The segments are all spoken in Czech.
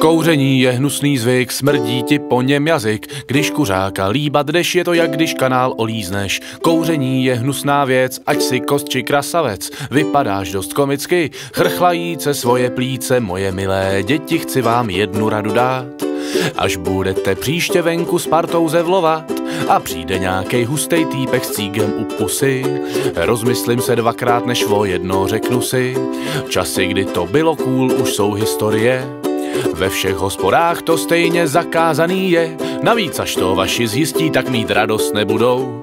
Kouření je hnusný zvyk, smrdí ti po něm jazyk. Když kuřáka líbat jdeš, je to jak když kanál olízneš. Kouření je hnusná věc, ať si kost či krasavec. Vypadáš dost komicky, chrchlajíce svoje plíce, moje milé děti, chci vám jednu radu dát. Až budete příště venku s partou zevlovat a přijde nějaký hustej týpek s cígem u pusy, rozmyslím se dvakrát než o jedno řeknu si. Časy, kdy to bylo cool, už jsou historie. Ve všech hospodách to stejně zakázaný je, navíc až to vaši zjistí, tak mít radost nebudou.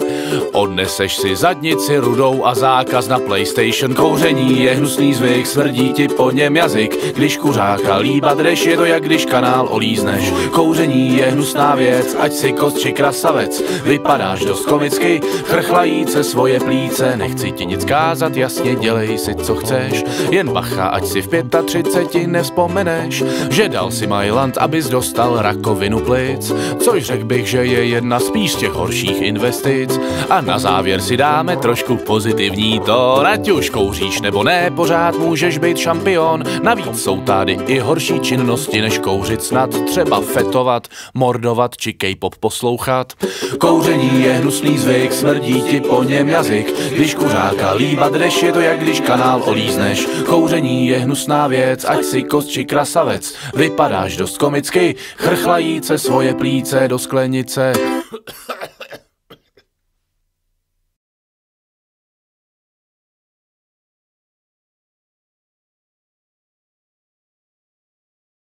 Odneseš si zadnici rudou a zákaz na PlayStation. Kouření je hnusný zvyk, svrdí ti po něm jazyk. Když kuřáka líbat jdeš, je to jak když kanál olízneš. Kouření je hnusná věc, ať si kost či krasavec. Vypadáš dost komicky, chrchlajíce svoje plíce. Nechci ti nic kázat, jasně dělej si co chceš. Jen bacha, ať si v 35 nevzpomeneš Že dal si Mailand, abys dostal rakovinu plic. Což řekl bych, že je jedna spíš těch horších investic a na závěr si dáme trošku pozitivní to, ať už kouříš nebo ne, pořád můžeš být šampion. Navíc jsou tady i horší činnosti, než kouřit snad, třeba fetovat, mordovat či K-pop poslouchat. Kouření je hnusný zvyk, smrdí ti po něm jazyk. Když kuřáka líbat jdeš, je to jak když kanál olízneš. Kouření je hnusná věc, ať si kost či krasavec. Vypadáš dost komicky, chrchlajíce svoje plíce do sklenice.